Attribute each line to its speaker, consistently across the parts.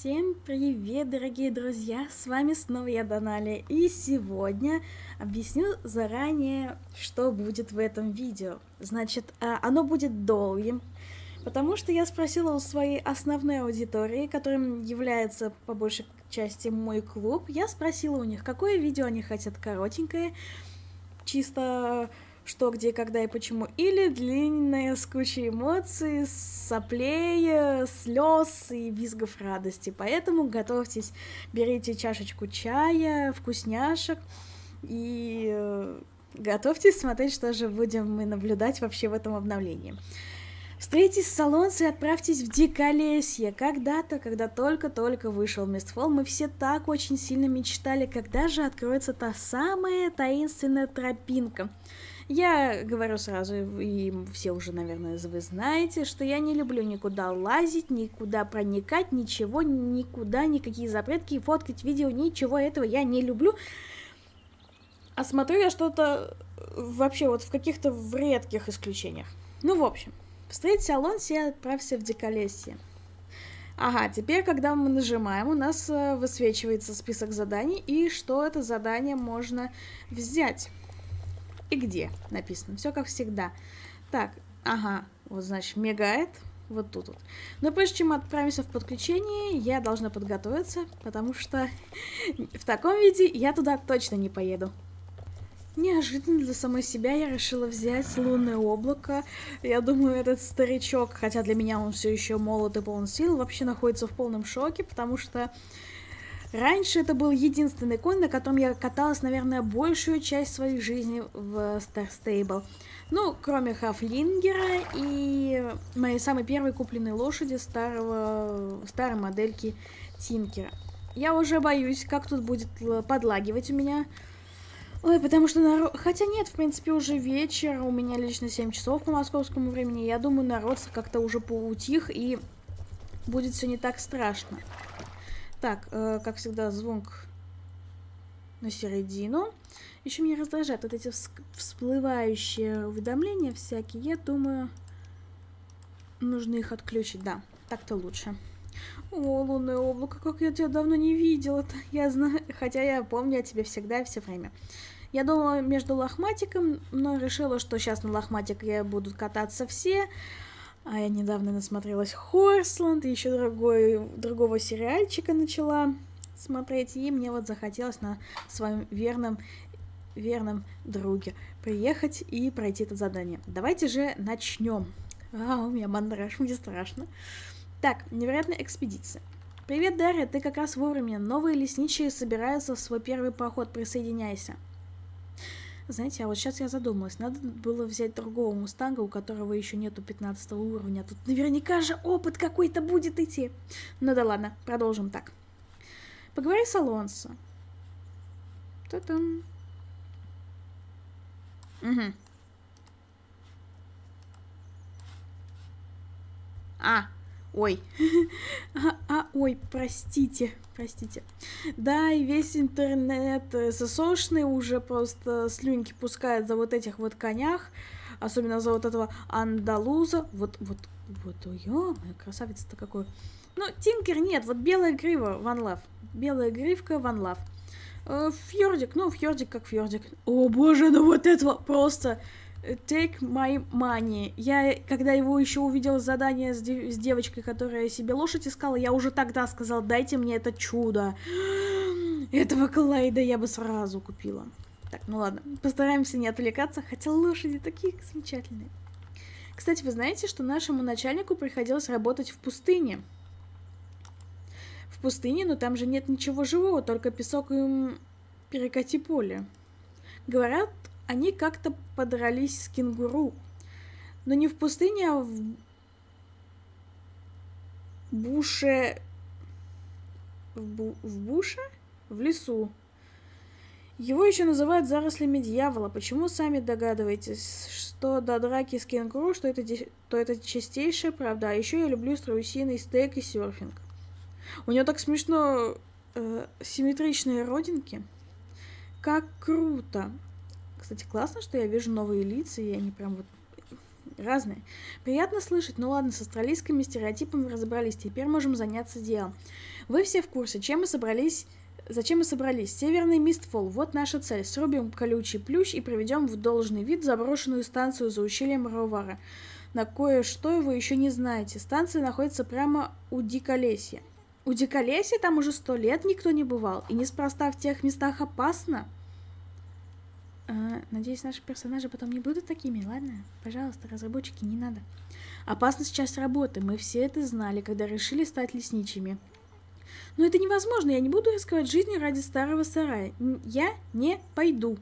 Speaker 1: Всем привет, дорогие друзья! С вами снова я, Донали, и сегодня объясню заранее, что будет в этом видео. Значит, а, оно будет долгим, потому что я спросила у своей основной аудитории, которым является по большей части мой клуб, я спросила у них, какое видео они хотят коротенькое, чисто что, где, когда и почему, или длинная с кучей эмоций, соплей, слез и визгов радости. Поэтому готовьтесь, берите чашечку чая, вкусняшек и э, готовьтесь смотреть, что же будем мы наблюдать вообще в этом обновлении. Встретитесь с Салонсой и отправьтесь в Диколесье. Когда-то, когда только-только вышел Мистфол, мы все так очень сильно мечтали, когда же откроется та самая таинственная тропинка. Я говорю сразу, и все уже, наверное, вы знаете, что я не люблю никуда лазить, никуда проникать, ничего, никуда, никакие запретки, фоткать видео, ничего этого я не люблю. А смотрю я что-то вообще вот в каких-то в редких исключениях. Ну, в общем, встретите Алонси и отправься в Диколесье. Ага, теперь, когда мы нажимаем, у нас э, высвечивается список заданий, и что это задание можно взять и где написано. Все как всегда. Так, ага, вот значит мигает вот тут вот. Но прежде чем отправимся в подключение, я должна подготовиться, потому что в таком виде я туда точно не поеду. Неожиданно для самой себя я решила взять лунное облако. Я думаю, этот старичок, хотя для меня он все еще молод и полон сил, вообще находится в полном шоке, потому что Раньше это был единственный конь, на котором я каталась, наверное, большую часть своей жизни в Star Stable. Ну, кроме Хафлингера и моей самой первой купленной лошади старого, старой модельки Тинкера. Я уже боюсь, как тут будет подлагивать у меня. Ой, потому что народ... Хотя нет, в принципе, уже вечер, у меня лично 7 часов по московскому времени. Я думаю, народ как-то уже поутих, и будет все не так страшно. Так, э, как всегда, звук на середину. Еще меня раздражают вот эти всплывающие уведомления всякие. Я думаю, нужно их отключить. Да, так-то лучше. О, лунное облако, как я тебя давно не видела-то. Я знаю, хотя я помню о тебе всегда и все время. Я думала между лохматиком, но решила, что сейчас на лохматик я буду кататься все, а я недавно насмотрелась Хорсланд, еще другой, другого сериальчика начала смотреть, и мне вот захотелось на своем верном, верном друге приехать и пройти это задание. Давайте же начнем. А, у меня мандраж, мне страшно. Так, невероятная экспедиция. Привет, Дарья, ты как раз вовремя. Новые лесничие собираются в свой первый поход, присоединяйся. Знаете, а вот сейчас я задумалась, надо было взять другого мустанга, у которого еще нету 15 уровня. Тут наверняка же опыт какой-то будет идти. Ну да ладно, продолжим так. Поговори с Алонсо. Та-там. Угу. А, ой. а, а, ой, простите простите. Да, и весь интернет ССОшный уже просто слюнки пускает за вот этих вот конях, особенно за вот этого андалуза. Вот, вот, вот, ё красавица-то какой. Ну, Тинкер нет, вот белая грива, Ван Лав. Белая гривка, Ван Лав. Э, фьордик, ну, фьордик как фьордик. О боже, ну вот этого просто Take my money. Я, когда его еще увидела задание с, дев- с девочкой, которая себе лошадь искала, я уже тогда сказала, дайте мне это чудо. Этого Клайда я бы сразу купила. Так, ну ладно, постараемся не отвлекаться, хотя лошади такие замечательные. Кстати, вы знаете, что нашему начальнику приходилось работать в пустыне? В пустыне, но там же нет ничего живого, только песок и перекати поле. Говорят, они как-то подрались с кенгуру. Но не в пустыне, а в буше... В, бу... в буше? В лесу. Его еще называют зарослями дьявола. Почему сами догадываетесь, что до драки с кенгуру, что это, то это чистейшая правда. А еще я люблю страусиный стейк и серфинг. У него так смешно э, симметричные родинки. Как круто! Кстати, классно, что я вижу новые лица, и они прям вот разные. Приятно слышать, ну ладно, с австралийскими стереотипами разобрались, теперь можем заняться делом. Вы все в курсе, чем мы собрались Зачем мы собрались? Северный Мистфол. Вот наша цель. Срубим колючий плющ и приведем в должный вид заброшенную станцию за ущельем Ровара. На кое-что вы еще не знаете. Станция находится прямо у Диколесья. У Диколесья там уже сто лет никто не бывал. И неспроста в тех местах опасно. А, надеюсь, наши персонажи потом не будут такими, ладно? Пожалуйста, разработчики, не надо. Опасность часть работы. Мы все это знали, когда решили стать лесничими. Но это невозможно, я не буду рисковать жизнью ради старого сарая. Я не пойду.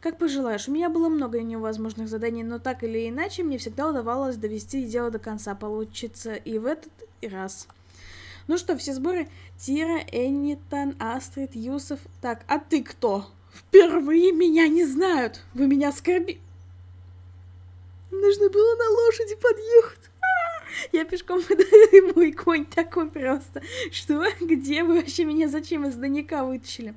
Speaker 1: Как пожелаешь, у меня было много невозможных заданий, но так или иначе мне всегда удавалось довести дело до конца, получится и в этот раз. Ну что, все сборы? Тира, Эннитон, Астрид, Юсов. Так, а ты кто? Впервые меня не знают. Вы меня оскорби... Нужно было на лошади подъехать. Я пешком и мой конь такой просто. Что? Где вы вообще меня зачем из дальника вытащили?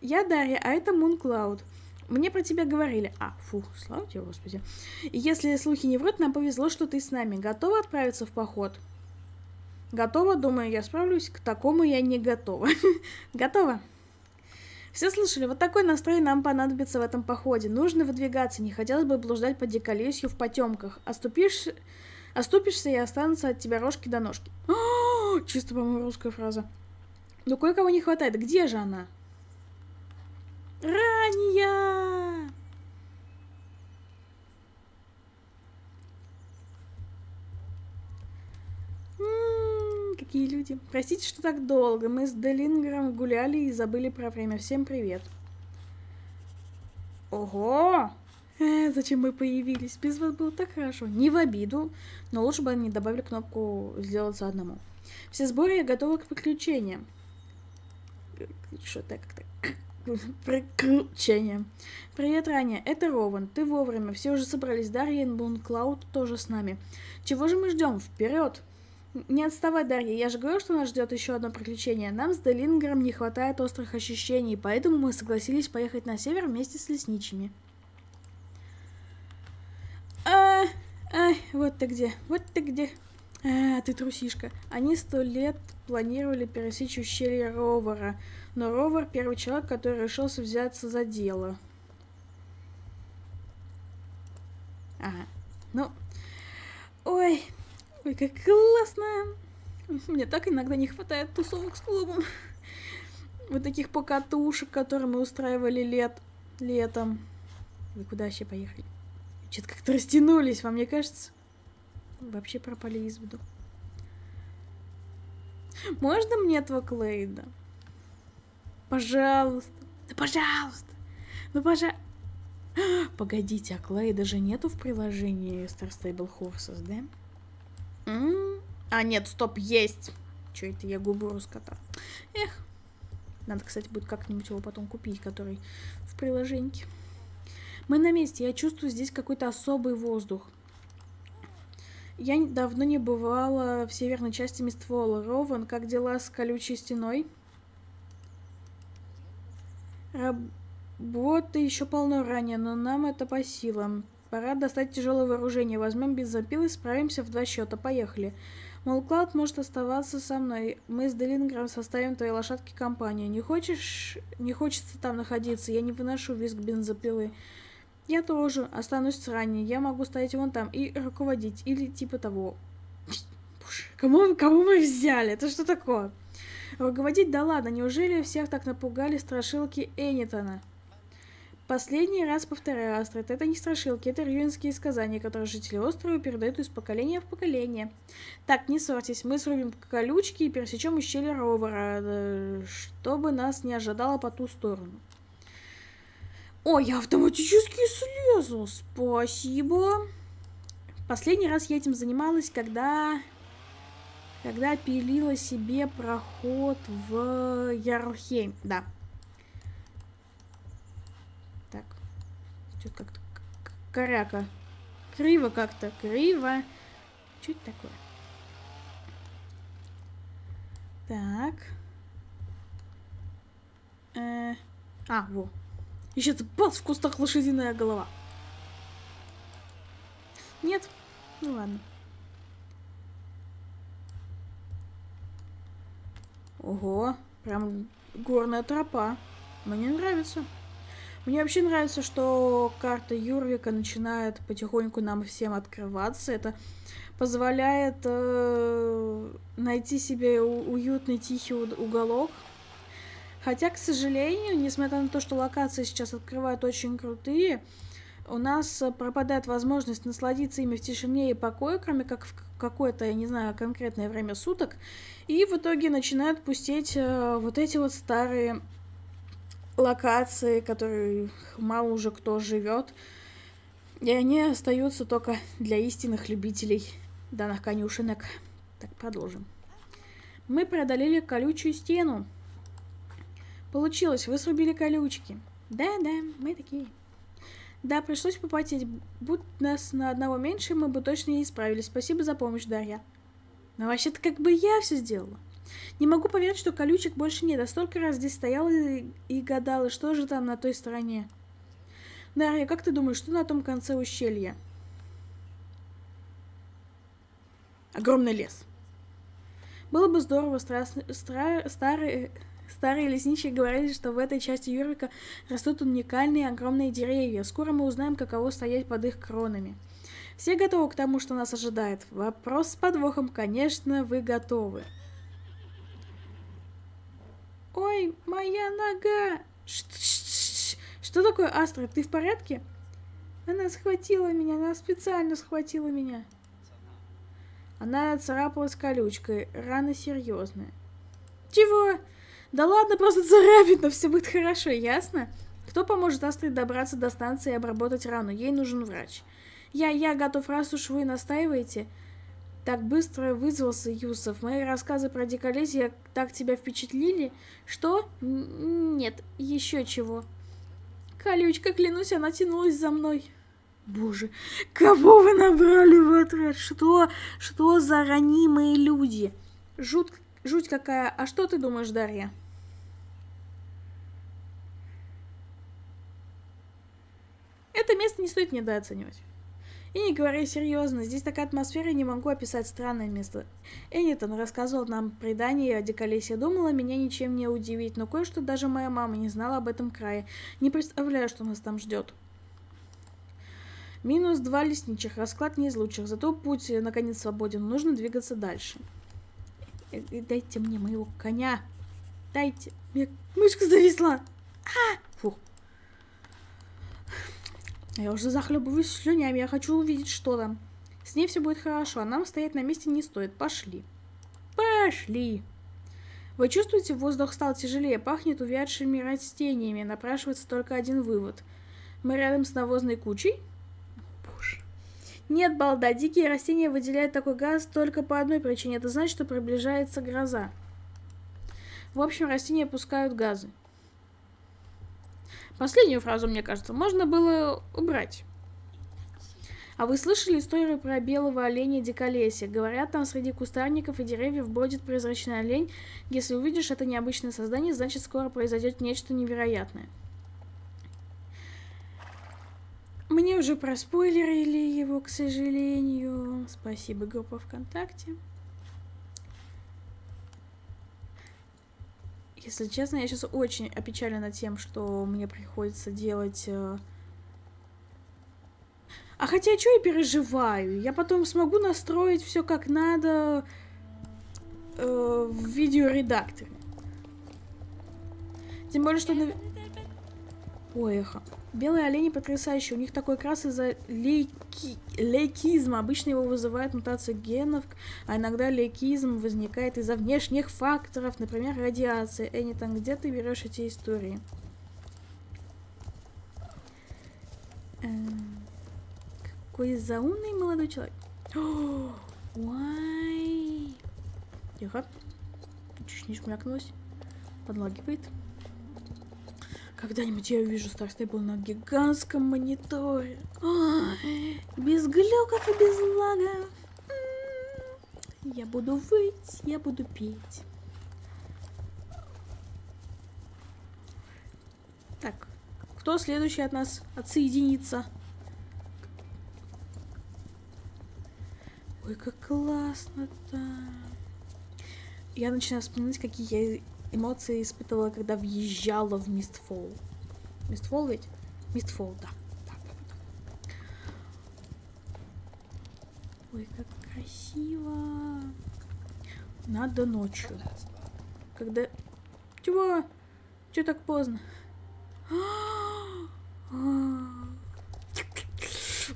Speaker 1: Я Дарья, а это Мунклауд. Мне про тебя говорили. А, фу, слава тебе, Господи. Если слухи не врут, нам повезло, что ты с нами. Готова отправиться в поход? Готова? Думаю, я справлюсь. К такому я не готова. Готова? Все слышали, вот такой настрой нам понадобится в этом походе. Нужно выдвигаться, не хотелось бы блуждать по диколесью в потемках. Оступишь... Оступишься и останутся от тебя рожки до ножки. О, чисто, по-моему, русская фраза. Но кое-кого не хватает. Где же она? Ранее! Какие люди. Простите, что так долго. Мы с Делингером гуляли и забыли про время. Всем привет. Ого! Э, зачем мы появились? Без вас было так хорошо. Не в обиду, но лучше бы они добавили кнопку «Сделаться одному». Все сборы готовы к приключениям. Что так как-то... Приключения. Привет, Раня. Это Рован. Ты вовремя. Все уже собрались. Дарья и Клауд тоже с нами. Чего же мы ждем? Вперед! Не отставай, Дарья. Я же говорю, что нас ждет еще одно приключение. Нам с Делингером не хватает острых ощущений, поэтому мы согласились поехать на север вместе с лесничими. А, ай, вот ты где, вот ты где. А, ты трусишка. Они сто лет планировали пересечь ущелье Ровара, но Ровар первый человек, который решился взяться за дело. Ага. Ну, ой, ой, как классно. Мне так иногда не хватает тусовок с клубом. Вот таких покатушек, которые мы устраивали лет, летом. Вы куда вообще поехали? Что-то как-то растянулись, вам не кажется? Вообще пропали из виду. Можно мне этого Клейда? Пожалуйста. Да пожалуйста. Ну, пожалуйста. Погодите, а Клейда же нету в приложении Star Stable Horses, да? А, нет, стоп, есть. Че это я губу раскатал? Эх. Надо, кстати, будет как-нибудь его потом купить, который в приложении. Мы на месте, я чувствую здесь какой-то особый воздух. Я давно не бывала в северной части Миствола. Рован, как дела с колючей стеной? Работы еще полно ранее, но нам это по силам. Пора достать тяжелое вооружение. Возьмем без запилы, справимся в два счета. Поехали. Молклад может оставаться со мной. Мы с Делингером составим твоей лошадке компанию. Не хочешь... Не хочется там находиться. Я не выношу визг бензопилы. Я тоже останусь с ранее. Я могу стоять вон там и руководить. Или типа того. Боже, кому, кого мы взяли? Это что такое? Руководить? Да ладно, неужели всех так напугали страшилки Энитона? Последний раз повторяю, Астрид, это не страшилки, это рюинские сказания, которые жители острова передают из поколения в поколение. Так, не ссорьтесь, мы срубим колючки и пересечем ущелье Ровера, э, чтобы нас не ожидало по ту сторону. О, я автоматически слезу. Спасибо. Последний раз я этим занималась, когда... Когда пилила себе проход в Ярлхейм. Да. Так. Что-то как-то коряка. Криво как-то. Криво. Что это такое? Так. Э... А, во. Еще бац, в кустах лошадиная голова. Нет? Ну ладно. Ого, прям горная тропа. Мне нравится. Мне вообще нравится, что карта Юрвика начинает потихоньку нам всем открываться. Это позволяет э, найти себе уютный тихий уголок. Хотя, к сожалению, несмотря на то, что локации сейчас открывают очень крутые, у нас пропадает возможность насладиться ими в тишине и покое, кроме как в какое-то, я не знаю, конкретное время суток. И в итоге начинают пустить э, вот эти вот старые локации, которые мало уже кто живет. И они остаются только для истинных любителей данных конюшенок. Так, продолжим. Мы преодолели колючую стену. Получилось, вы срубили колючки. Да-да, мы такие. Да, пришлось попотеть. Будь нас на одного меньше, мы бы точно не исправились. Спасибо за помощь, Дарья. Но вообще-то как бы я все сделала. Не могу поверить, что колючек больше нет. А столько раз здесь стояла и, и гадала, что же там на той стороне. Дарья, как ты думаешь, что на том конце ущелья? Огромный лес. Было бы здорово, страстно, стра, старые, старые лесничие говорили, что в этой части Юрика растут уникальные огромные деревья. Скоро мы узнаем, каково стоять под их кронами. Все готовы к тому, что нас ожидает? Вопрос с подвохом, конечно, вы готовы. Ой, моя нога! Что такое, Астра? Ты в порядке? Она схватила меня, она специально схватила меня. Она царапалась колючкой, рана серьезная. Чего? Да ладно, просто царапит, но все будет хорошо, ясно? Кто поможет Астре добраться до станции и обработать рану? Ей нужен врач. Я, я готов, раз уж вы настаиваете. Так быстро вызвался Юсов. Мои рассказы про диколесье так тебя впечатлили? Что? Нет, еще чего. Колючка, клянусь, она тянулась за мной. Боже, кого вы набрали в отряд? Что? Что за ранимые люди? Жуть, жуть какая. А что ты думаешь, Дарья? Это место не стоит недооценивать. И не говори серьезно, здесь такая атмосфера, не могу описать странное место. Энитон рассказывал нам предание о диколесье. Думала, меня ничем не удивить, но кое-что даже моя мама не знала об этом крае. Не представляю, что нас там ждет. Минус два лесничих. Расклад не из лучших. Зато путь, э, наконец, свободен. Нужно двигаться дальше. И, и дайте мне моего коня. Дайте. Мне мышка зависла. А! Фух. Я уже захлебываюсь слюнями, я хочу увидеть, что там. С ней все будет хорошо, а нам стоять на месте не стоит. Пошли. Пошли. Вы чувствуете, воздух стал тяжелее, пахнет увядшими растениями. Напрашивается только один вывод. Мы рядом с навозной кучей? Нет, балда, дикие растения выделяют такой газ только по одной причине. Это значит, что приближается гроза. В общем, растения пускают газы. Последнюю фразу, мне кажется, можно было убрать. А вы слышали историю про белого оленя диколесья? Говорят, там среди кустарников и деревьев бродит призрачный олень. Если увидишь это необычное создание, значит скоро произойдет нечто невероятное. Мне уже проспойлерили его, к сожалению. Спасибо, группа ВКонтакте. Если честно, я сейчас очень опечалена тем, что мне приходится делать... Э, а хотя, что я переживаю? Я потом смогу настроить все как надо э, в видеоредакторе. Тем более, что... На... Ой, эхо. Белые олени потрясающие. У них такой крас из-за лейки... лейкизма. Обычно его вызывает мутация генов, а иногда лейкизм возникает из-за внешних факторов, например, радиации. Энни, там где ты берешь эти истории? Эм, какой заумный молодой человек. Ой. Тихо. Чуть не шмякнулась. Подлагивает. Когда-нибудь я увижу Star Stable на гигантском мониторе. А, без глюков и без лагов. Я буду выть, я буду петь. Так, кто следующий от нас отсоединится? Ой, как классно-то. Я начинаю вспоминать, какие я эмоции испытывала, когда въезжала в Мистфол. Мистфол ведь? Мистфол, да. да. Ой, как красиво. Надо ночью. Когда... Чего? Чего так поздно?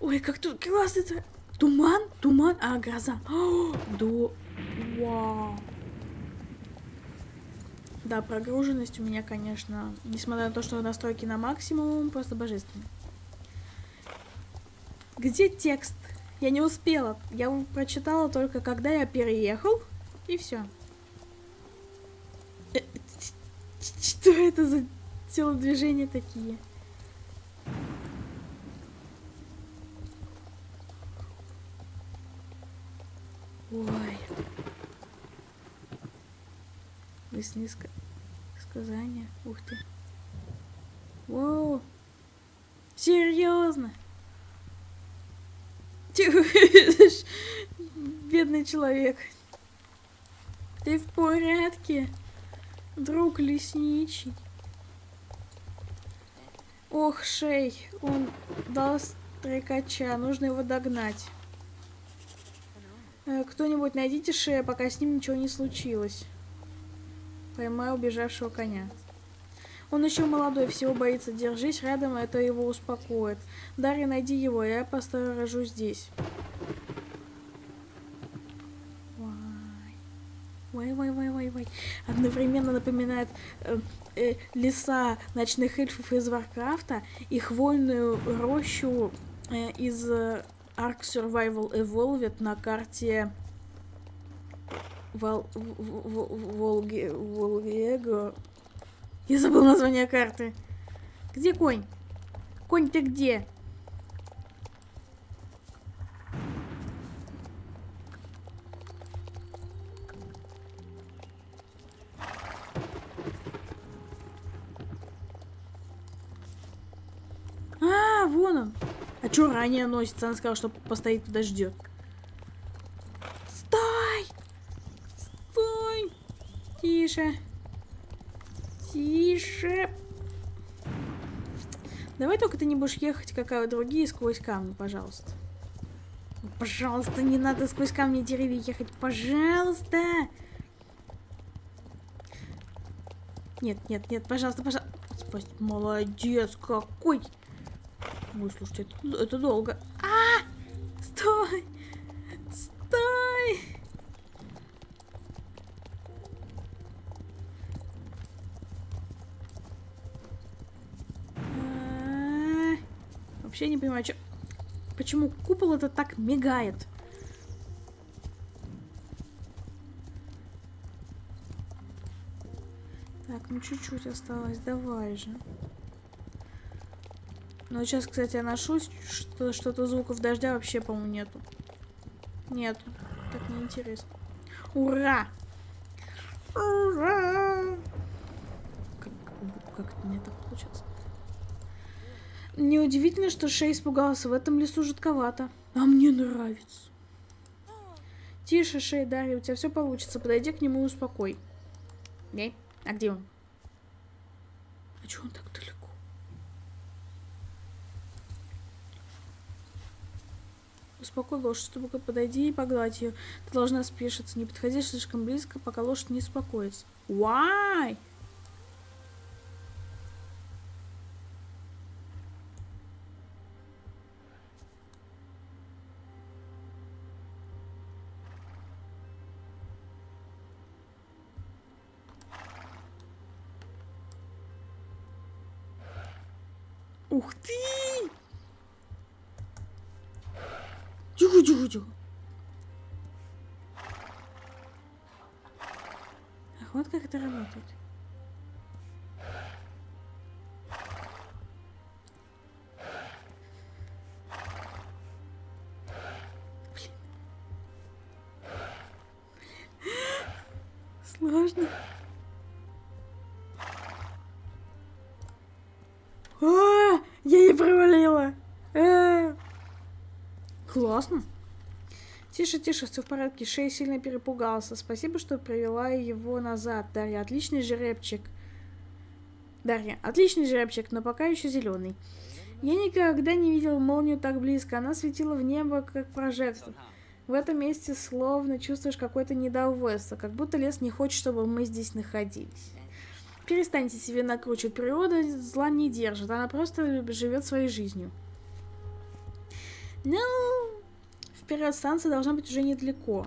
Speaker 1: Ой, как тут классно-то. Туман? Туман? А, гроза. До... Вау. Да, прогруженность у меня, конечно, несмотря на то, что настройки на максимум, просто божественные. Где текст? Я не успела. Я прочитала только, когда я переехал, и все. Э, что это за телодвижения такие? Ой. Лесные ска... сказания. Ух ты. Воу. Серьезно? Бедный человек. Ты в порядке? Друг лесничий. Ох, Шей, он дал стрекача, нужно его догнать. Э, кто-нибудь найдите Шея, пока с ним ничего не случилось. Поймай убежавшего коня. Он еще молодой, всего боится. Держись рядом, это его успокоит. Дарья, найди его, я посторожу здесь. Вай, вай, вай, вай, вай. Одновременно напоминает э, э, леса ночных эльфов из Варкрафта и хвойную рощу э, из э, Ark Survival Evolved на карте Вол... Волге... Волгего. Я забыл название карты. Где конь? Конь, ты где? А, вон он. А чё ранее носится? Она сказала, что постоит, подождет. Стой! Стой! Тише. Тише. Давай только ты не будешь ехать, как а, другие, сквозь камни, пожалуйста. Пожалуйста, не надо сквозь камни деревья ехать. Пожалуйста! Нет, нет, нет, пожалуйста, пожалуйста. Молодец какой! Ой, слушайте, это, это долго. А! Стой! Стой! Вообще не понимаю, чё... почему купол это так мигает. Так, ну чуть-чуть осталось, давай же. Но сейчас, кстати, я ношусь, что что-то звуков дождя вообще, по-моему, нету. Нет, так неинтересно. Ура! Ура! Как, как это мне так получается? Неудивительно, что Шей испугался. В этом лесу жутковато. А мне нравится. Тише, Шей, Дарья, у тебя все получится. Подойди к нему и успокой. Не? А где он? А что он так далеко? Успокой лошадь, чтобы подойди и погладь ее. Ты должна спешиться. Не подходи слишком близко, пока лошадь не успокоится. Why? Ух ты! Тихо. Ах, вот как это работает. Сложно. А, я не провалила. -а. Классно. Тише, тише, все в порядке. Шей сильно перепугался. Спасибо, что привела его назад, Дарья. Отличный жеребчик. Дарья, отличный жеребчик, но пока еще зеленый. Я никогда не видел молнию так близко. Она светила в небо, как прожектор. В этом месте словно чувствуешь какое-то недовольство, как будто лес не хочет, чтобы мы здесь находились. Перестаньте себе накручивать. Природа зла не держит, она просто живет своей жизнью. Ну, вперед станция должна быть уже недалеко.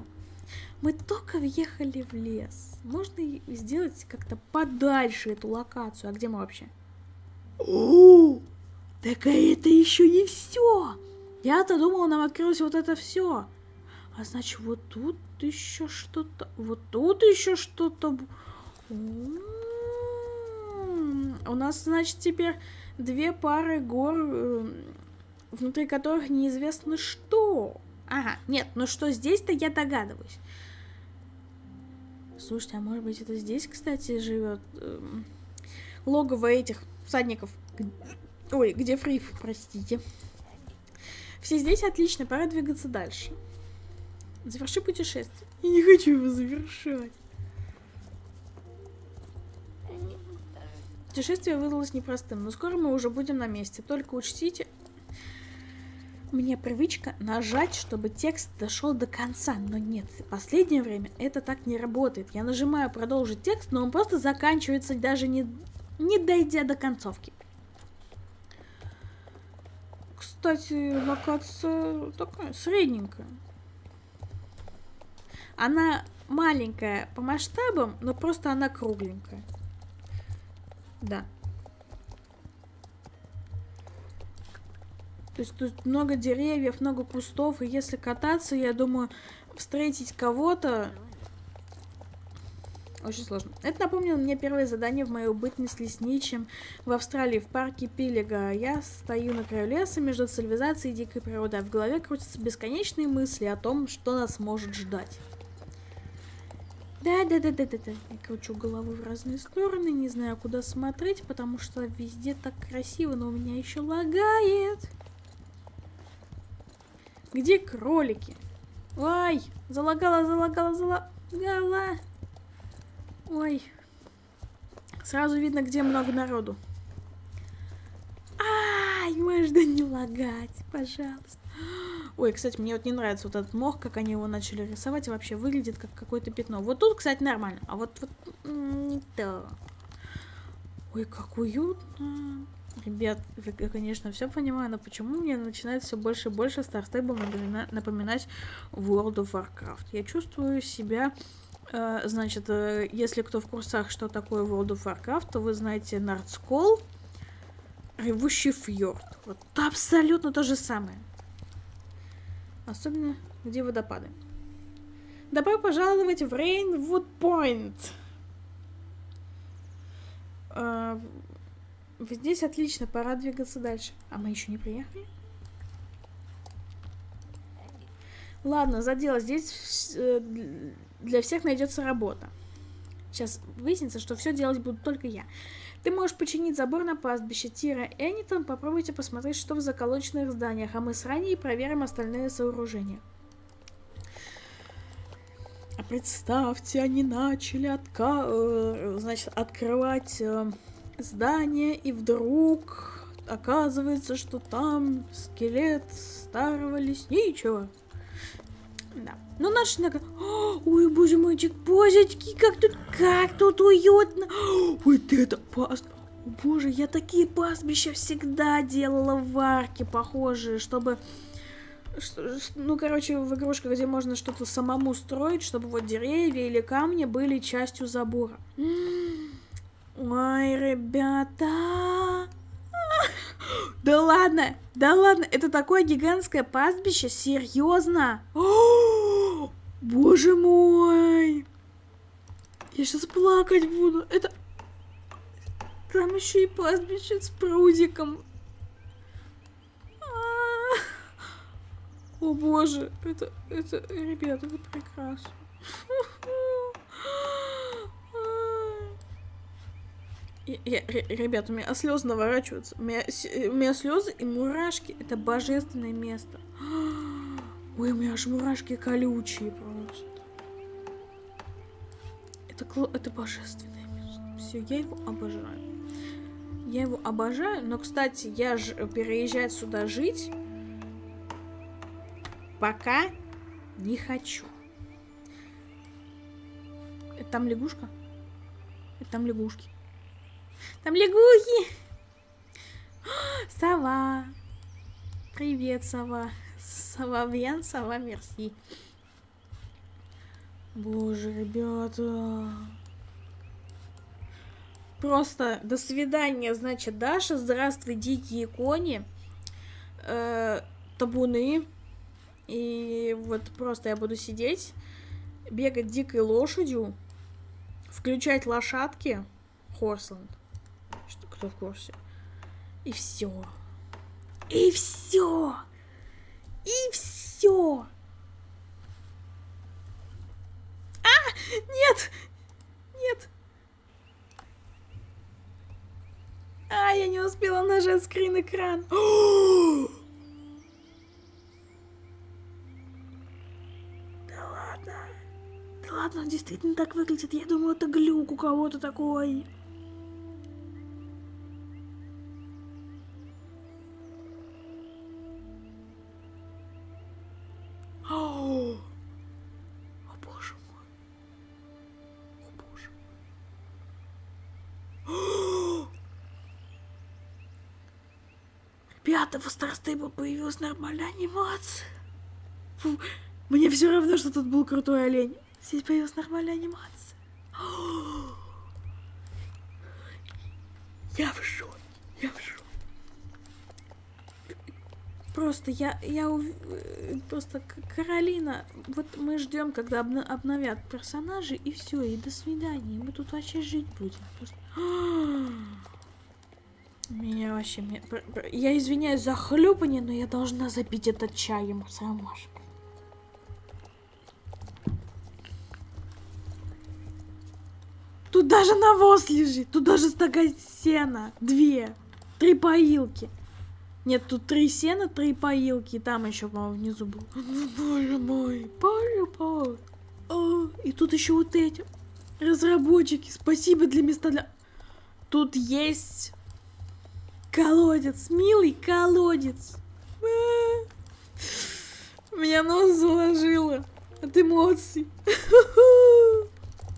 Speaker 1: Мы только въехали в лес. Можно сделать как-то подальше эту локацию. А где мы вообще? О, так это еще не все. Я-то думала, нам открылось вот это все. А значит, вот тут еще что-то, вот тут еще что-то. У нас, значит, теперь две пары гор, э, внутри которых неизвестно что. Ага, нет, ну что здесь-то я догадываюсь. Слушайте, а может быть это здесь, кстати, живет э, логово этих всадников? Ой, где Фриф, простите. Все здесь отлично, пора двигаться дальше. Заверши путешествие. Я не хочу его завершать. Путешествие выдалось непростым, но скоро мы уже будем на месте. Только учтите, мне привычка нажать, чтобы текст дошел до конца, но нет, в последнее время это так не работает. Я нажимаю продолжить текст, но он просто заканчивается даже не, не дойдя до концовки. Кстати, локация такая средненькая. Она маленькая по масштабам, но просто она кругленькая. Да. То есть тут много деревьев, много кустов, и если кататься, я думаю, встретить кого-то очень сложно. Это напомнило мне первое задание в мою бытность лесничим в Австралии, в парке Пилига. Я стою на краю леса между цивилизацией и дикой природой, а в голове крутятся бесконечные мысли о том, что нас может ждать. Да, да, да, да, да, да. Я кручу головой в разные стороны, не знаю, куда смотреть, потому что везде так красиво, но у меня еще лагает. Где кролики? Ой, залагала, залагала, залагала. Ой. Сразу видно, где много народу. Ай, можно не лагать, пожалуйста. Ой, кстати, мне вот не нравится вот этот мох, как они его начали рисовать, вообще выглядит как какое-то пятно. Вот тут, кстати, нормально, а вот, вот не то. Ой, как уютно. Ребят, я, конечно, все понимаю, но почему мне начинает все больше и больше Stable напоминать, World of Warcraft? Я чувствую себя э, Значит, э, если кто в курсах, что такое World of Warcraft, то вы знаете Нардскол, Ревущий Фьорд. Вот абсолютно то же самое. Особенно, где водопады. Добро пожаловать в Рейнвуд Пойнт. А, здесь отлично, пора двигаться дальше. А мы еще не приехали? Ладно, за дело. Здесь э, для всех найдется работа. Сейчас выяснится, что все делать буду только я. Ты можешь починить забор на пастбище Тира Энитон. Попробуйте посмотреть, что в заколоченных зданиях, а мы с ранее проверим остальные сооружения. А представьте, они начали отка... Э, значит, открывать э, здание, и вдруг оказывается, что там скелет старого лесничего. Да. Ну, наш нога... Ой, боже мой, божечки, как тут, как тут уютно. Вот это паст... Боже, я такие пастбища всегда делала в арке похожие, чтобы... Ну, короче, в игрушках, где можно что-то самому строить, чтобы вот деревья или камни были частью забора. Ой, ребята, да ладно, да ладно, это такое гигантское пастбище, серьезно? О, боже мой! Я сейчас плакать буду. Это... Там еще и пастбище с прудиком. А. О боже, это, это, ребята, это прекрасно. Я, я, ребят, у меня слезы наворачиваются. У меня, у меня слезы и мурашки. Это божественное место. Ой, у меня аж мурашки колючие просто. Это, это божественное место. Все, я его обожаю. Я его обожаю, но, кстати, я же переезжать сюда жить пока не хочу. Это там лягушка? Это там лягушки. Там лягухи! Сова! Привет, сова. Сова Вьян, сова Мерси. Боже, ребята. Просто до свидания, значит, Даша. Здравствуй, дикие кони. Э, табуны. И вот просто я буду сидеть, бегать дикой лошадью, включать лошадки. Хорсленд. Кто в курсе? И все. И все. И все. А! Нет! Нет! А, я не успела нажать скрин экран. Да ладно. Да ладно, он действительно так выглядит. Я думала, это глюк у кого-то такой. Star Stable появилась нормальная анимация. Фу, мне все равно, что тут был крутой олень. Здесь появилась нормальная анимация. Я в шоке. Я в шоке. Просто я, я ув- э, просто Каролина, вот мы ждем, когда обновят персонажей, и все, и до свидания. Мы тут вообще жить будем. Просто... Меня вообще... Я извиняюсь за хлюпанье, но я должна запить этот чаем с ромашкой. Тут даже навоз лежит, тут даже стакан сена. Две. Три поилки. Нет, тут три сена, три поилки. И там еще, по-моему, внизу был. Боже мой, боже мой. О, и тут еще вот эти разработчики. Спасибо для места для... Тут есть колодец, милый колодец. А. Меня нос заложило от эмоций.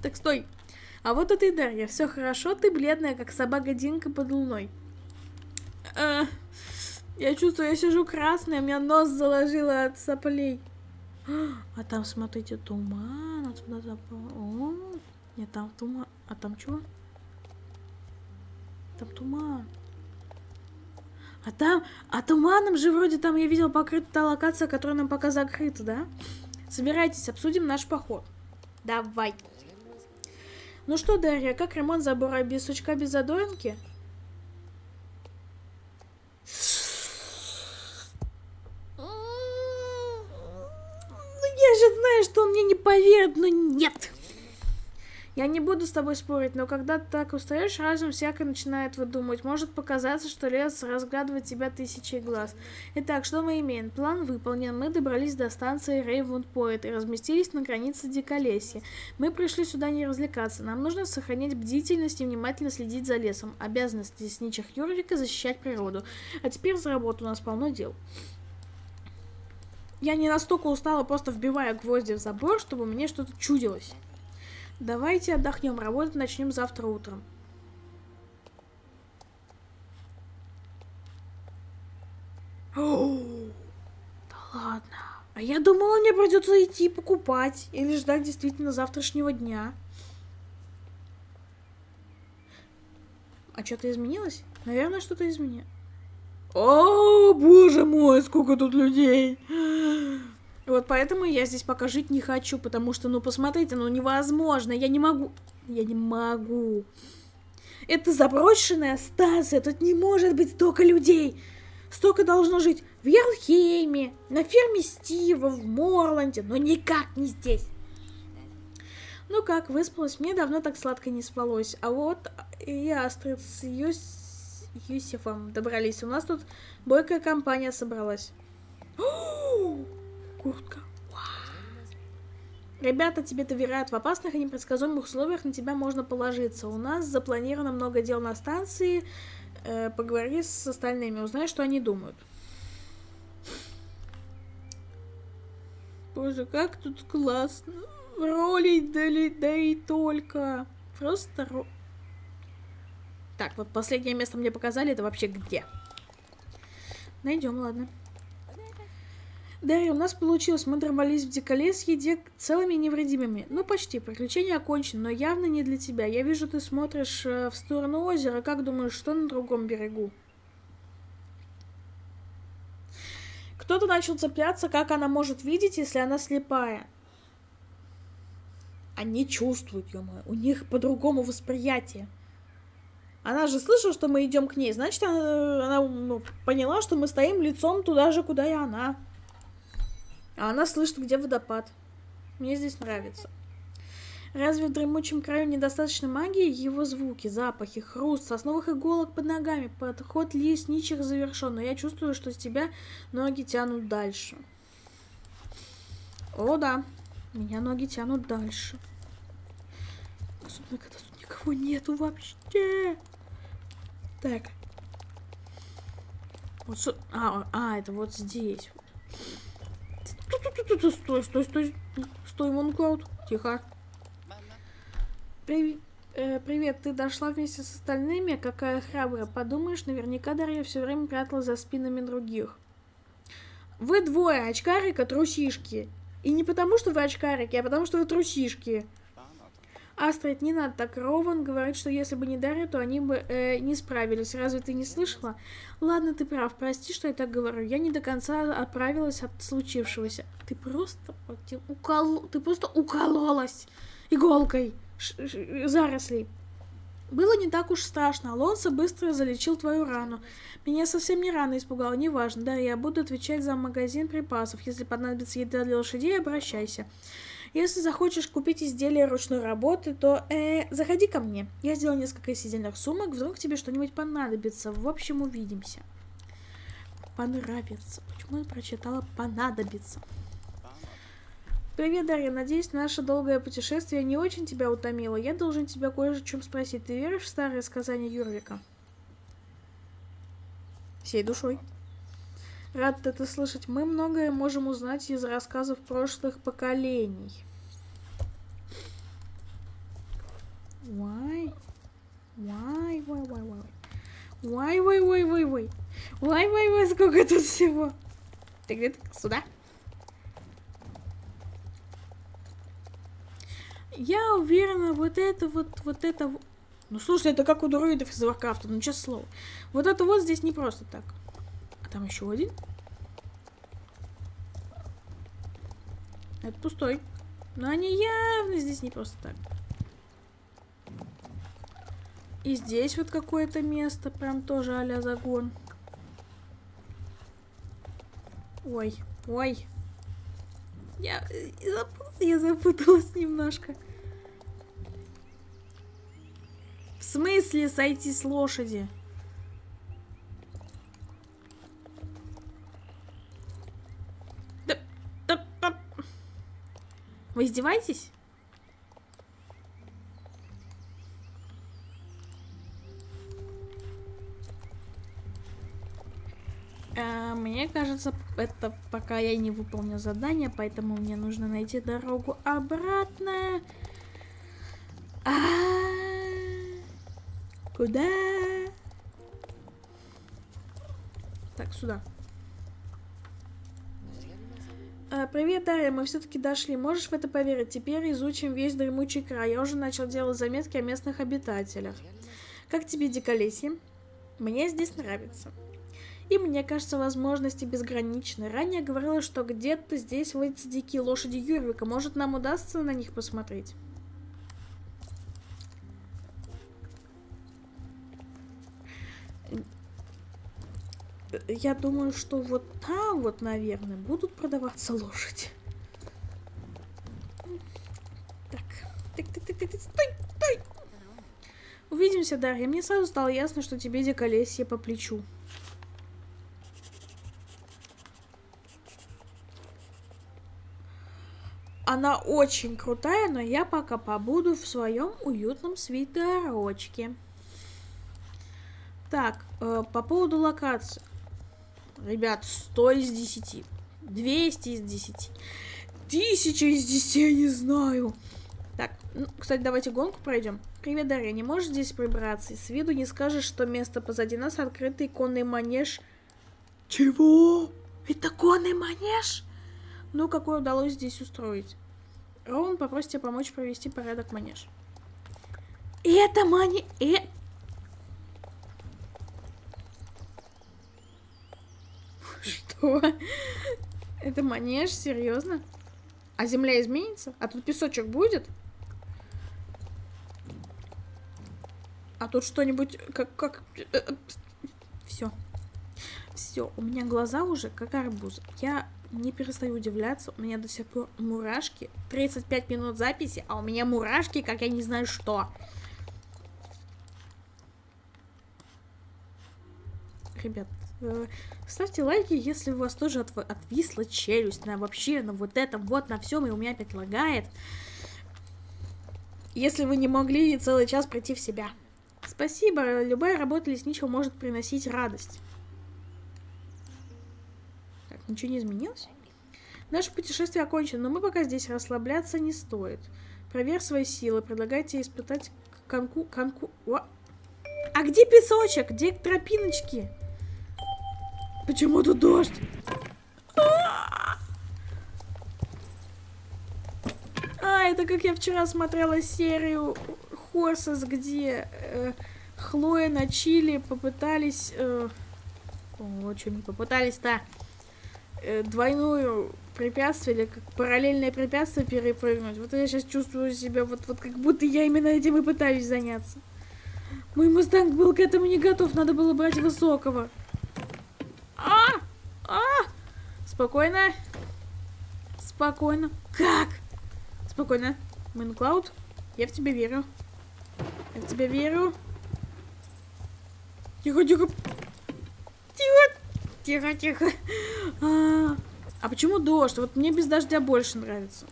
Speaker 1: Так, стой. А вот и ты, Дарья. Все хорошо, ты бледная, как собака Динка под луной. А, я чувствую, я сижу красная, меня нос заложило от соплей. А там, смотрите, туман. А туда запал. Нет, там туман. А там что? Там туман. А там, а туманом же вроде там я видел покрыта та локация, которая нам пока закрыта, да? Собирайтесь, обсудим наш поход. Давай. Ну что, Дарья, как ремонт забора без сучка, без задоринки? Ну я же знаю, что он мне не поверит, но нет. Я не буду с тобой спорить, но когда ты так устаешь, разум всяко начинает выдумывать. Может показаться, что лес разглядывает тебя тысячи глаз. Итак, что мы имеем? План выполнен. Мы добрались до станции Рейвунд Пойнт и разместились на границе Диколесья. Мы пришли сюда не развлекаться. Нам нужно сохранять бдительность и внимательно следить за лесом. Обязанность лесничих Юрвика защищать природу. А теперь за работу у нас полно дел. Я не настолько устала, просто вбивая гвозди в забор, чтобы мне что-то чудилось. Давайте отдохнем, работать начнем завтра утром. Да ладно. А я думала, мне придется идти покупать или ждать действительно завтрашнего дня. А что-то изменилось? Наверное, что-то изменилось. О, боже мой, сколько тут людей! Вот поэтому я здесь пока жить не хочу, потому что, ну, посмотрите, ну, невозможно, я не могу, я не могу. Это заброшенная станция, тут не может быть столько людей. Столько должно жить в Йелхейме, на ферме Стива, в Морланде, но никак не здесь. Ну как, выспалась? Мне давно так сладко не спалось. А вот и Астрид с Юс... Юсифом добрались. У нас тут бойкая компания собралась. куртка. Ребята тебе доверяют в опасных и непредсказуемых условиях, на тебя можно положиться. У нас запланировано много дел на станции. Э, поговори с остальными, узнай, что они думают. Боже, как тут классно. Роли, да, ли, да и только. Просто ро... Так, вот последнее место мне показали, это вообще где? Найдем, ладно. Дарья, у нас получилось. Мы дорвались в Диколесье где целыми и невредимыми. Ну, почти. Приключение окончено, но явно не для тебя. Я вижу, ты смотришь э, в сторону озера. Как думаешь, что на другом берегу? Кто-то начал цепляться, как она может видеть, если она слепая. Они чувствуют, ё у них по-другому восприятие. Она же слышала, что мы идем к ней, значит, она, она ну, поняла, что мы стоим лицом туда же, куда и она. А она слышит, где водопад. Мне здесь нравится. Разве в дремучем краю недостаточно магии? Его звуки, запахи, хруст, сосновых иголок под ногами, подход лестничих завершен, но я чувствую, что с тебя ноги тянут дальше. О, да, меня ноги тянут дальше. Особенно, когда тут никого нету вообще. Так. Вот, а, а, это вот здесь. Стой, стой, стой. Стой, Монклауд. Тихо. Привет. Э, привет, ты дошла вместе с остальными? Какая храбрая. Подумаешь, наверняка Дарья все время пряталась за спинами других. Вы двое, очкарика, трусишки. И не потому, что вы очкарики, а потому, что вы трусишки. Астрид, не надо так. Рован говорит, что если бы не Дарья, то они бы э, не справились. Разве ты не слышала? Ладно, ты прав. Прости, что я так говорю. Я не до конца оправилась от случившегося. Ты просто укол... ты просто укололась иголкой ш зарослей. Было не так уж страшно. Алонсо быстро залечил твою рану. Меня совсем не рано испугало, неважно. Да, я буду отвечать за магазин припасов. Если понадобится еда для лошадей, обращайся. Если захочешь купить изделия ручной работы, то э, заходи ко мне. Я сделал несколько сидельных сумок, вдруг тебе что-нибудь понадобится. В общем, увидимся. Понравится. Почему я прочитала понадобится? Привет, Дарья. Надеюсь, наше долгое путешествие не очень тебя утомило. Я должен тебя кое о чем спросить. Ты веришь в старые сказания Юрвика? Всей душой. Рад это слышать. Мы многое можем узнать из рассказов прошлых поколений. Why? Why, why, why, why? Why, why, why, why, why? Why, why, why, сколько тут всего? Ты где-то сюда? Я уверена, вот это вот, вот это... Ну, слушай, это как у друидов из Варкрафта, ну, честное слово. Вот это вот здесь не просто так там еще один. Это пустой. Но они явно здесь не просто так. И здесь вот какое-то место, прям тоже а загон. Ой, ой. Я, я запуталась немножко. В смысле сойти с лошади? Вы издеваетесь? А, мне кажется, это пока я не выполню задание, поэтому мне нужно найти дорогу обратно. А -а -а. Куда? Так, сюда. А, привет, Дарья, мы все-таки дошли. Можешь в это поверить? Теперь изучим весь дремучий край. Я уже начал делать заметки о местных обитателях. Как тебе диколесье? Мне здесь нравится. И мне кажется, возможности безграничны. Ранее говорила, что где-то здесь водятся дикие лошади Юрвика. Может, нам удастся на них посмотреть? Я думаю, что вот там вот, наверное, будут продаваться лошади. Так, так, так, так, так, так, стой, стой. Увидимся, Дарья. Мне сразу стало ясно, что тебе диколесье по плечу. Она очень крутая, но я пока побуду в своем уютном свитерочке. Так, э, по поводу локации. Ребят, 100 из 10. 200 из 10. 1000 из 10, я не знаю. Так, ну, кстати, давайте гонку пройдем. Привет, Дарья, не можешь здесь прибраться? С виду не скажешь, что место позади нас открытый конный манеж. Чего? Это конный манеж? Ну, какой удалось здесь устроить? Роун попросит тебя помочь провести порядок манеж. Это мани... Э... Что? Это манеж? Серьезно? А земля изменится? А тут песочек будет? А тут что-нибудь как... как... Все. Все, у меня глаза уже как арбуз. Я не перестаю удивляться, у меня до сих пор мурашки. 35 минут записи, а у меня мурашки, как я не знаю что. Ребят, э, ставьте лайки, если у вас тоже от, отвисла челюсть на вообще, на вот этом, вот на всем, и у меня опять лагает. Если вы не могли целый час прийти в себя. Спасибо, любая работа лесничего может приносить радость. Так, ничего не изменилось? Наше путешествие окончено, но мы пока здесь расслабляться не стоит. Проверь свои силы, предлагайте испытать конку... конку... О! А где песочек? Где тропиночки? Почему тут дождь? А, это как я вчера смотрела серию Хорсес, где э, Хлоя на Чили попытались... Э, о, что не попытались-то? Э, двойную препятствие или как параллельное препятствие перепрыгнуть. Вот я сейчас чувствую себя вот, вот как будто я именно этим и пытаюсь заняться. Мой мустанг был к этому не готов, надо было брать высокого. А! А! Спокойно. Спокойно. Как? Спокойно. Мэнклауд, я в тебя верю. Я в тебя верю. Тихо, тихо. Тихо. Тихо, тихо. А, а почему дождь? Вот мне без дождя больше нравится.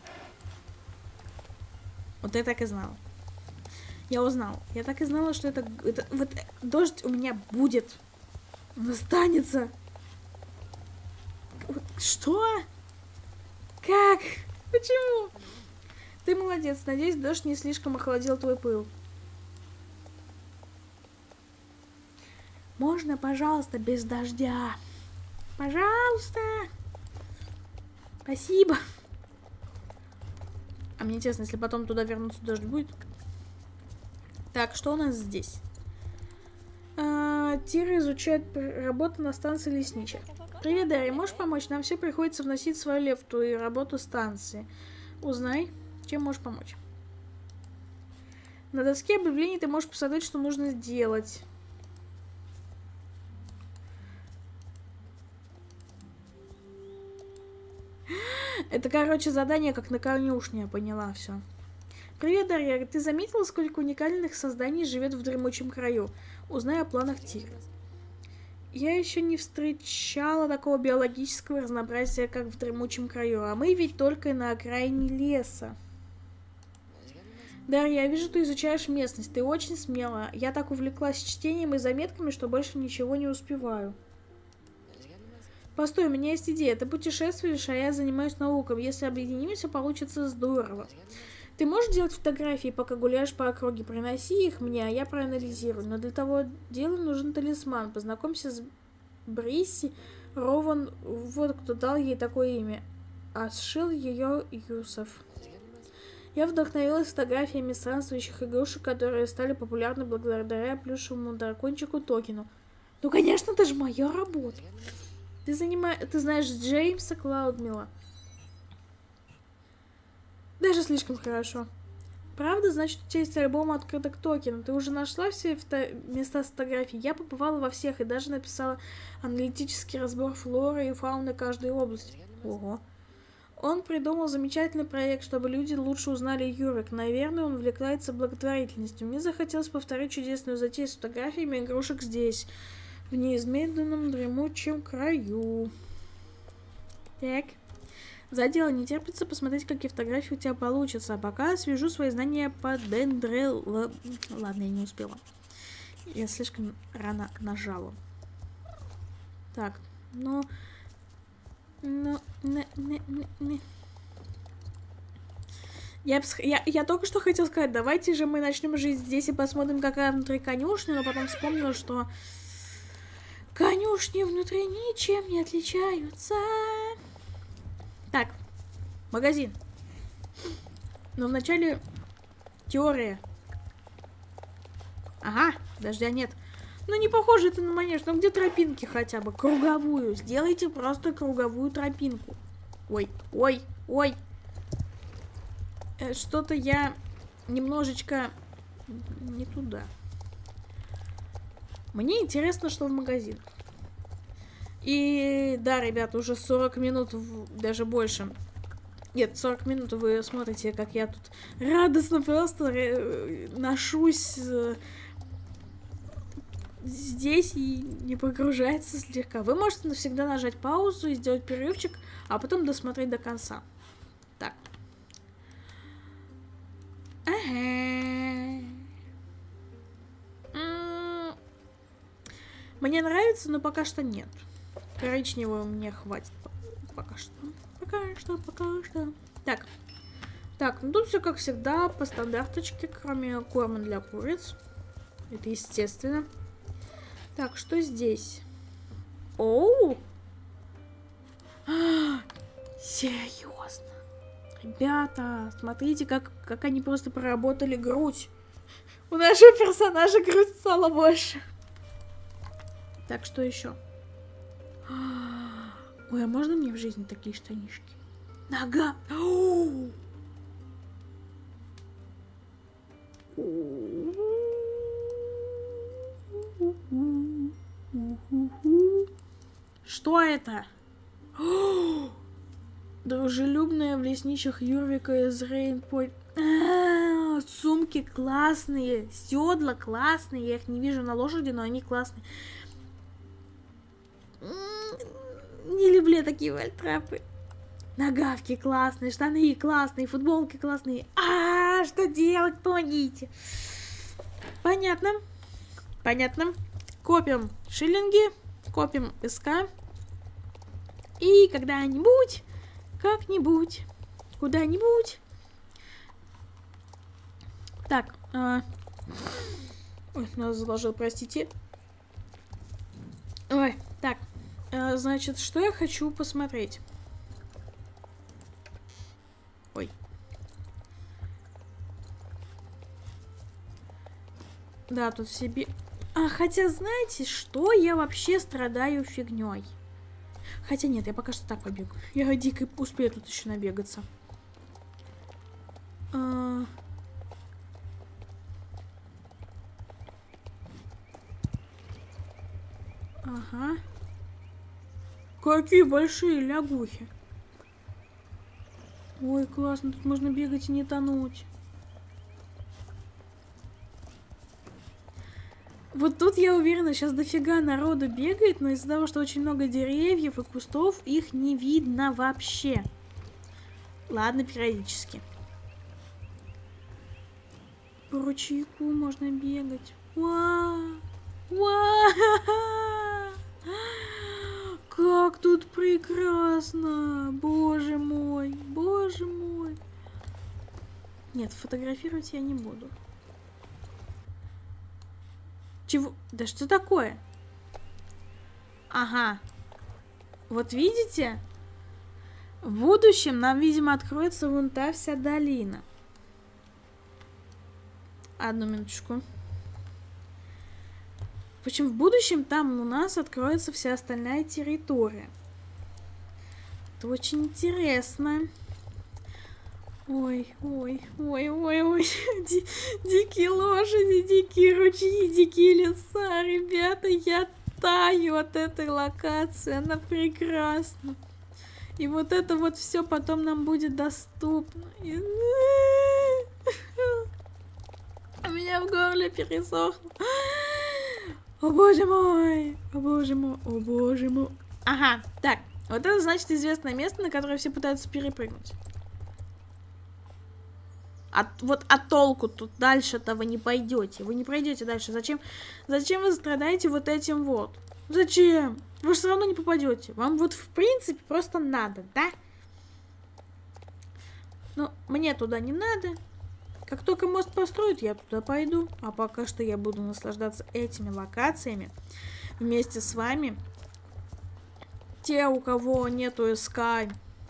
Speaker 1: Вот я так и знала. Я узнала. Я так и знала, что это, это вот дождь у меня будет. Он останется. Что? Как? Почему? Ты молодец. Надеюсь, дождь не слишком охладил твой пыл. Можно, пожалуйста, без дождя? Пожалуйста. Спасибо. А мне интересно, если потом туда вернуться, дождь будет? Так, что у нас здесь? А, Тира изучает работу на станции лесничая. Привет, Дарья, можешь помочь? Нам все приходится вносить свою лепту и работу станции. Узнай, чем можешь помочь. На доске объявлений ты можешь посмотреть, что нужно сделать. Это, короче, задание как на конюшне, я поняла все. Привет, Дарья. Ты заметила, сколько уникальных созданий живет в дремучем краю? Узнай о планах Тира. Я еще не встречала такого биологического разнообразия, как в дремучем краю, а мы ведь только на окраине леса. Дарья, я вижу, ты изучаешь местность, ты очень смела. Я так увлеклась чтением и заметками, что больше ничего не успеваю. Постой, у меня есть идея. Ты путешествуешь, а я занимаюсь наукой. Если объединимся, получится здорово. Ты можешь делать фотографии, пока гуляешь по округе? Приноси их мне, а я проанализирую. Но для того дела нужен талисман. Познакомься с Брисси. Рован, вот кто дал ей такое имя. А сшил ее Юсов. Я вдохновилась фотографиями странствующих игрушек, которые стали популярны благодаря плюшевому дракончику Токину. Ну, конечно, это же моя работа. Ты, занима... ты знаешь Джеймса Клаудмила. Даже слишком хорошо. Правда, значит, у тебя есть альбом открыток токена. Ты уже нашла все места с фотографий? Я побывала во всех и даже написала аналитический разбор флоры и фауны каждой области. Ого. Он придумал замечательный проект, чтобы люди лучше узнали Юрик. Наверное, он увлекается благотворительностью. Мне захотелось повторить чудесную затею с фотографиями игрушек здесь в неизменном дремучем краю. Так. За дело не терпится посмотреть, какие фотографии у тебя получатся. А пока свяжу свои знания по дендрел... Ладно, я не успела. Я слишком рано нажала. Так, ну... Ну... Не, не, не. Я, я, я только что хотел сказать, давайте же мы начнем жить здесь и посмотрим, какая внутри конюшня, но потом вспомнила, что конюшни внутри ничем не отличаются. Так, магазин. Но вначале теория. Ага, дождя нет. Ну не похоже это на манеж, ну где тропинки хотя бы? Круговую. Сделайте просто круговую тропинку. Ой, ой, ой. Э, что-то я немножечко не туда. Мне интересно, что в магазин. И да, ребята, уже 40 минут, даже больше. Нет, 40 минут вы смотрите, как я тут радостно просто э, ношусь э, здесь и не погружается слегка. Вы можете навсегда нажать паузу и сделать перерывчик, а потом досмотреть до конца. Так. Ага. Мне нравится, но пока что нет. Коричневого мне хватит пока что. Пока что, пока что. Так. Так, ну тут все как всегда по стандарточке, кроме корма для куриц. Это естественно. Так, что здесь? Оу! А, серьезно? Ребята, смотрите, как, как они просто проработали грудь. У нашего персонажа грудь стала больше. Так, что еще? Ой, а можно мне в жизни такие штанишки? Нога! Что это? Дружелюбная в лесничих Юрвика из Рейнпойнт. А, сумки классные, седла классные. Я их не вижу на лошади, но они классные. Не люблю такие вальтрапы. Нагавки классные, штаны классные, футболки классные. А, что делать, помогите. Понятно. Понятно. Копим шиллинги, копим СК. И когда-нибудь, как-нибудь, куда-нибудь. Так. А... Ой, нас заложил, простите. Ой. А, значит, что я хочу посмотреть? Ой. Да, тут себе... А, хотя, знаете, что? Я вообще страдаю фигней. Хотя нет, я пока что так побегу. Я дико успею тут еще набегаться. А... Ага. Какие большие лягухи. Ой, классно, тут можно бегать и не тонуть. Вот тут я уверена, сейчас дофига народу бегает, но из-за того, что очень много деревьев и кустов, их не видно вообще. Ладно, периодически. По ручейку можно бегать. Вау! Вау! Как тут прекрасно! Боже мой, боже мой. Нет, фотографировать я не буду. Чего? Да что такое? Ага. Вот видите? В будущем нам, видимо, откроется вон та вся долина. Одну минуточку. В общем, в будущем там у нас откроется вся остальная территория. Это очень интересно. Ой, ой, ой, ой, ой. Ди дикие лошади, дикие ручьи, дикие леса. Ребята, я таю от этой локации. Она прекрасна. И вот это вот все потом нам будет доступно. И... У меня в горле пересохло. О боже мой! О боже мой! О боже мой! Ага, так, Вот это значит известное место, на которое все пытаются перепрыгнуть. А вот а толку тут дальше-то вы не пойдете. Вы не пройдете дальше. Зачем? Зачем вы страдаете вот этим вот? Зачем? Вы же все равно не попадете. Вам вот в принципе просто надо, да? Ну, мне туда не надо. Как только мост построят, я туда пойду. А пока что я буду наслаждаться этими локациями вместе с вами. Те, у кого нету СК,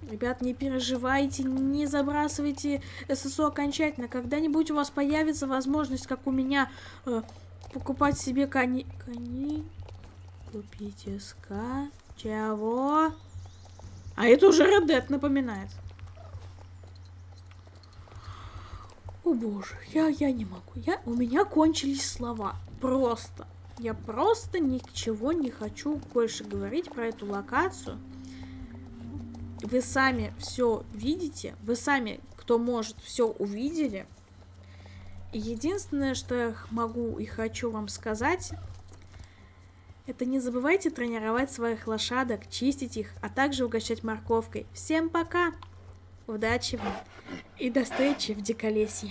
Speaker 1: ребят, не переживайте, не забрасывайте ССО окончательно. Когда-нибудь у вас появится возможность, как у меня, э, покупать себе кони... Кони... Купить СК... Чего? А это уже Red Dead напоминает. О боже, я, я не могу. Я, у меня кончились слова. Просто. Я просто ничего не хочу больше говорить про эту локацию. Вы сами все видите. Вы сами, кто может, все увидели. Единственное, что я могу и хочу вам сказать, это не забывайте тренировать своих лошадок, чистить их, а также угощать морковкой. Всем пока! Удачи вам и до встречи в Диколесье!